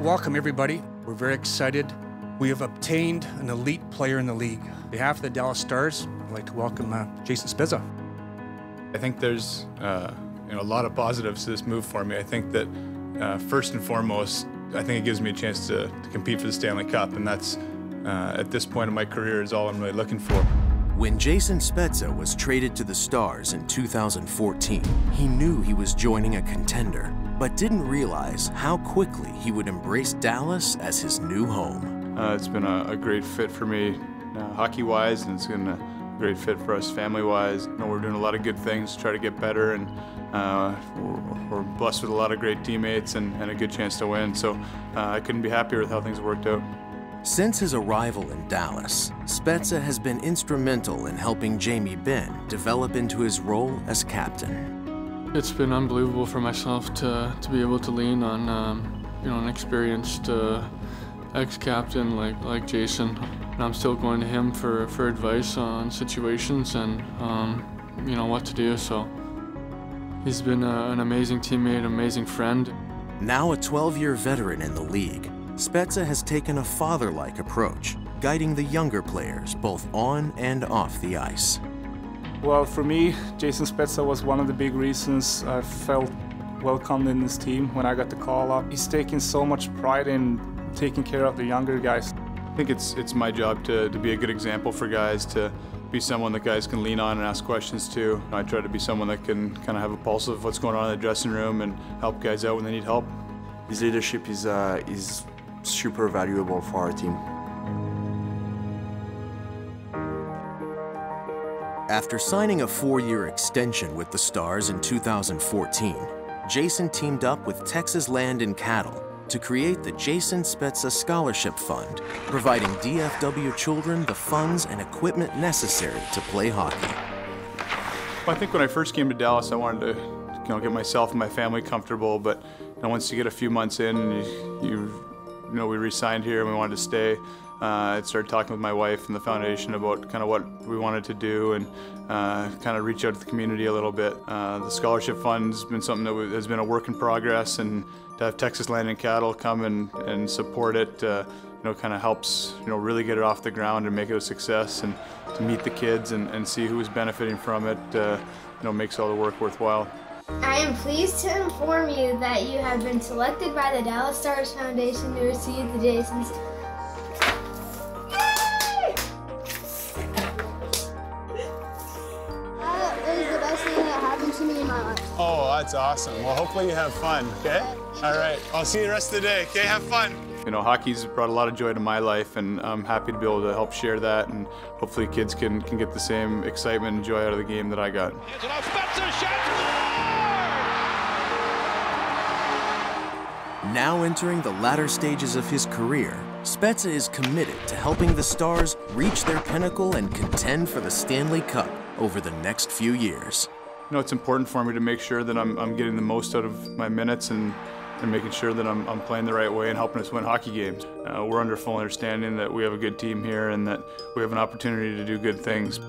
Welcome, everybody. We're very excited. We have obtained an elite player in the league. On behalf of the Dallas Stars, I'd like to welcome uh, Jason Spezza. I think there's uh, you know, a lot of positives to this move for me. I think that uh, first and foremost, I think it gives me a chance to, to compete for the Stanley Cup, and that's uh, at this point in my career is all I'm really looking for. When Jason Spezza was traded to the Stars in 2014, he knew he was joining a contender but didn't realize how quickly he would embrace Dallas as his new home. Uh, it's been a, a, great fit for me uh, hockey-wise, and it's been a great fit for us family-wise. You know, we're doing a lot of good things to try to get better, and uh, we're, we're, blessed with a lot of great teammates and, and a good chance to win. So uh, I couldn't be happier with how things worked out. Since his arrival in Dallas, Spezza has been instrumental in helping Jamie Benn develop into his role as captain. It's been unbelievable for myself to, to be able to lean on um, you know an experienced uh, ex-captain like like Jason. And I'm still going to him for, for advice on situations and um, you know what to do. So he's been a, an amazing teammate, amazing friend. Now a 12-year veteran in the league, Spezza has taken a father-like approach, guiding the younger players both on and off the ice. Well, for me, Jason Spezza was one of the big reasons I felt welcomed in this team when I got the call up. He's taking so much pride in taking care of the younger guys. I think it's it's my job to, to be a good example for guys, to be someone that guys can lean on and ask questions to. I try to be someone that can kind of have a pulse of what's going on in the dressing room and help guys out when they need help. His leadership is, uh, is super valuable for our team. After signing a four-year extension with the Stars in 2014, Jason teamed up with Texas Land and Cattle to create the Jason Spezza Scholarship Fund, providing DFW children the funds and equipment necessary to play hockey. I think when I first came to Dallas, I wanted to you know, get myself and my family comfortable, but you know, once you get a few months in, you, you, you know, we re-signed here and we wanted to stay. Uh, I started talking with my wife and the foundation about kind of what we wanted to do and uh, kind of reach out to the community a little bit. Uh, the scholarship fund's been something that has been a work in progress and to have Texas Land and Cattle come and, and support it uh, you know, kind of helps, you know, really get it off the ground and make it a success and to meet the kids and, and see who's benefiting from it, uh, you know, makes all the work worthwhile. I am pleased to inform you that you have been selected by the Dallas Stars Foundation to receive the Jason's That is the best thing that happened to me in my life. Oh, that's awesome. Well, hopefully you have fun, okay? All right. I'll see you the rest of the day, okay? Have fun. You know, hockey's brought a lot of joy to my life, and I'm happy to be able to help share that, and hopefully kids can, can get the same excitement and joy out of the game that I got. Now entering the latter stages of his career, Spezza is committed to helping the Stars reach their pinnacle and contend for the Stanley Cup over the next few years. You know, it's important for me to make sure that I'm, I'm getting the most out of my minutes and, and making sure that I'm, I'm playing the right way and helping us win hockey games. Uh, we're under full understanding that we have a good team here and that we have an opportunity to do good things.